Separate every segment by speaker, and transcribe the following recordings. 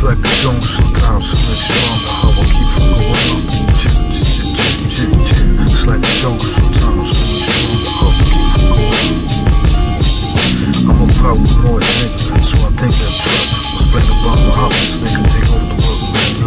Speaker 1: Like a jungle sometimes. It makes you wonder how keep from going on. It's like a jungle sometimes. It makes you wonder how keep from going. I'm a paranoid nigga, so I think that trap was playing about my hobbies. They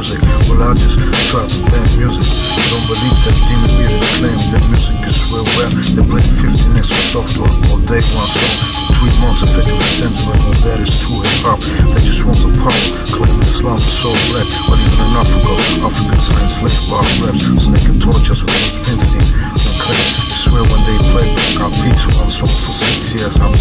Speaker 1: music. Well, I just trap bad music. I don't believe that demon media claim that music is real rap. They play 50 next to software all day one song. Three months, effectively censoring all that is true hip hop. They just want the power, claiming Islam is so black. But even in Africa, Africans are enslaved by raps, so they can torture us with Bruce Springsteen. And claim, when they play, got peace one song for six years. I'm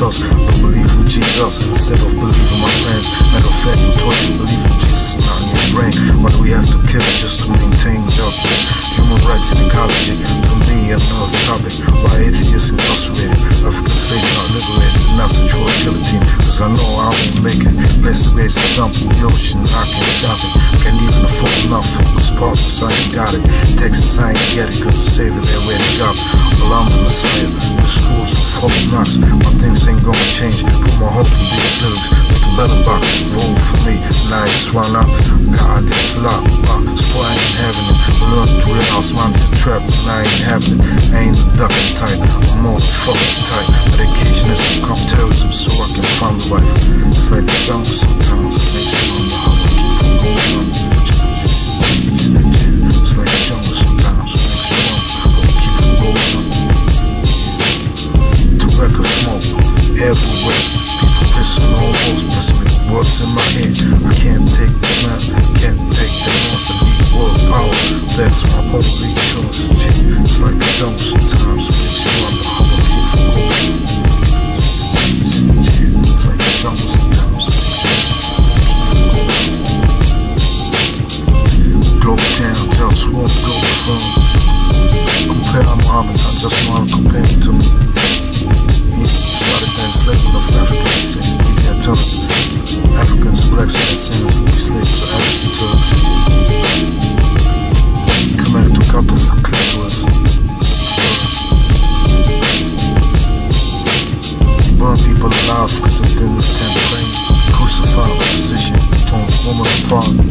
Speaker 1: Don't believe in Jesus instead of believing my plans. Matter of fact, taught you believe in Jesus, not in your brain. Do we have to kill just to maintain justice? Human rights and ecology, to me, another topic. Why atheists incarcerated, African slaves not liberated, the true guillotine. Cause I know I won't make it. Bless the race and dump in the ocean, I can't stop it. Can't even afford enough focus partners, I ain't got it. Texas, I ain't get it, cause the savior there where it got. Well, I'm the messiah, the schools are full of knocks. My things ain't gonna change. Put my hope in these lyrics, make a better box. Vote for me, and I swung up. God, this lot, uh, I ain't having it. Learn to realize mine's a trap, and I ain't having it. I ain't the ducking type, I'm more the fucking type. Medication is become terrorism, so everywhere. People pissing on walls, pissing words in my head. I can't take the smell, can't take the loss. I need world power. That's my only choice. Yeah, it's like a jungle sometimes. Makes you wonder how I keep from going. Yeah, it's like a jungle sometimes. Globe town, just won't go from. Compare Muhammad, I just wanna compare to me. Turn. Africans, blacks, and sinners were slaves to Arabs and Turks. Out of the clitoris. Burn people alive because they didn't attend praying. Crucified opposition, torn woman apart.